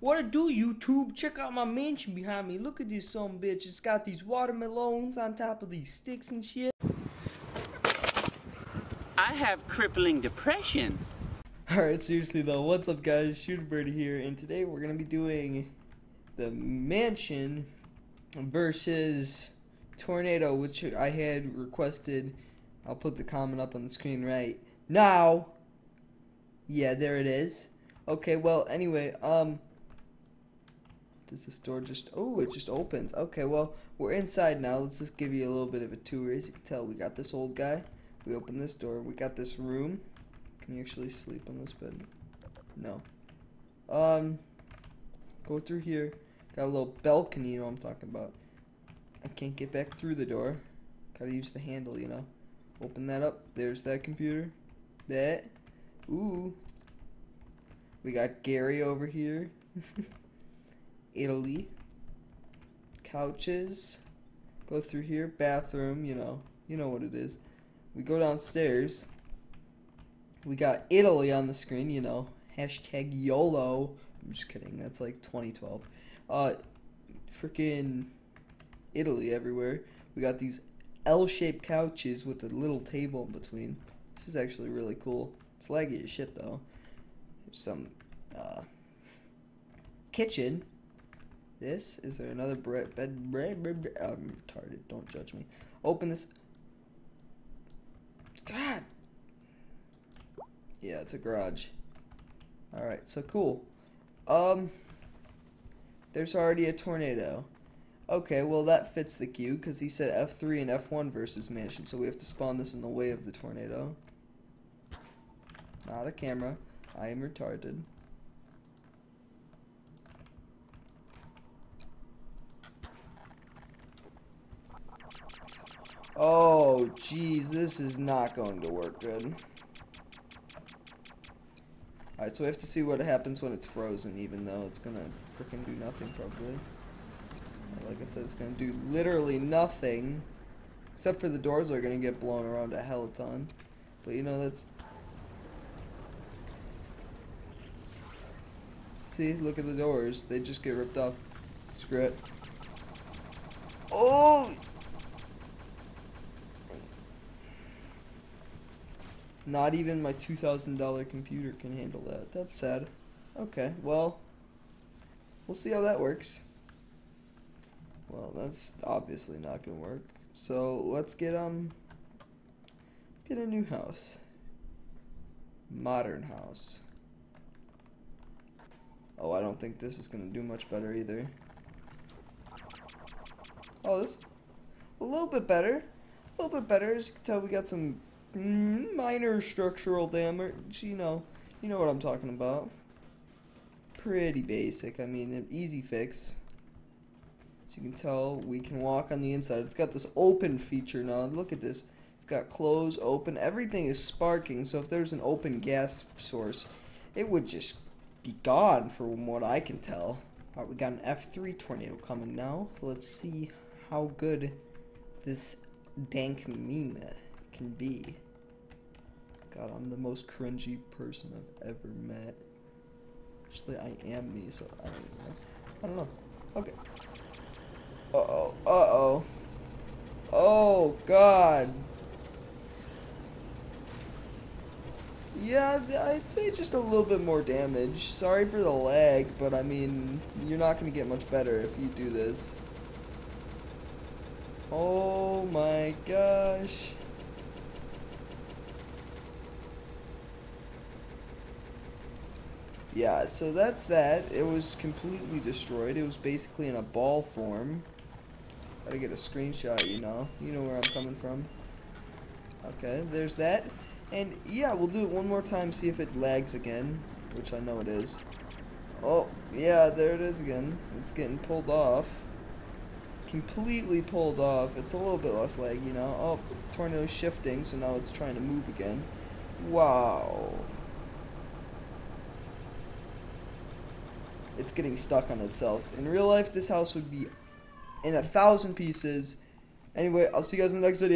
What to do, YouTube? Check out my mansion behind me. Look at this some bitch. It's got these watermelons on top of these sticks and shit. I have crippling depression. Alright, seriously though, what's up guys? Shootabirdie here, and today we're gonna be doing the mansion versus tornado, which I had requested. I'll put the comment up on the screen right now. Yeah, there it is. Okay, well, anyway, um, does this door just, oh, it just opens. Okay, well, we're inside now. Let's just give you a little bit of a tour. As you can tell, we got this old guy. We open this door. We got this room. Can you actually sleep on this bed? No. Um, go through here. Got a little balcony, you know what I'm talking about. I can't get back through the door. Gotta use the handle, you know. Open that up. There's that computer. That. Ooh. We got Gary over here. Italy. Couches. Go through here. Bathroom, you know. You know what it is. We go downstairs. We got Italy on the screen, you know. Hashtag YOLO. I'm just kidding. That's like 2012. Uh, freaking Italy everywhere. We got these L-shaped couches with a little table in between. This is actually really cool. It's laggy as shit though. There's some uh, kitchen. This is there another bread bed bread, bread, bread I'm retarded. Don't judge me. Open this. God. Yeah, it's a garage. All right, so cool. Um, there's already a tornado. Okay, well that fits the queue because he said F3 and F1 versus mansion, so we have to spawn this in the way of the tornado. Not a camera. I am retarded. Oh, jeez, this is not going to work good. Alright, so we have to see what happens when it's frozen, even though it's gonna freaking do nothing, probably. Uh, like I said, it's gonna do literally nothing. Except for the doors are gonna get blown around a hell of ton. But you know, that's... See, look at the doors. They just get ripped off. Screw it. Oh! Not even my $2,000 computer can handle that. That's sad. Okay, well, we'll see how that works. Well, that's obviously not gonna work. So let's get um, let's get a new house. Modern house. Oh, I don't think this is gonna do much better either. Oh, this a little bit better. A little bit better. As you can tell, we got some Mm, minor structural damage, you know, you know what I'm talking about. Pretty basic, I mean, an easy fix. As you can tell, we can walk on the inside. It's got this open feature now. Look at this. It's got close, open. Everything is sparking, so if there's an open gas source, it would just be gone from what I can tell. Alright, we got an F3 tornado coming now. Let's see how good this dank meme can be. God, I'm the most cringy person I've ever met. Actually, I am me, so I don't know. I don't know. Okay. Uh-oh. Uh-oh. Oh, God. Yeah, I'd say just a little bit more damage. Sorry for the lag, but I mean, you're not going to get much better if you do this. Oh my gosh. Yeah, so that's that. It was completely destroyed. It was basically in a ball form. Gotta get a screenshot, you know. You know where I'm coming from. Okay, there's that. And yeah, we'll do it one more time, see if it lags again. Which I know it is. Oh, yeah, there it is again. It's getting pulled off. Completely pulled off. It's a little bit less lag, you know. Oh, tornado shifting, so now it's trying to move again. Wow. It's getting stuck on itself. In real life, this house would be in a thousand pieces. Anyway, I'll see you guys in the next video.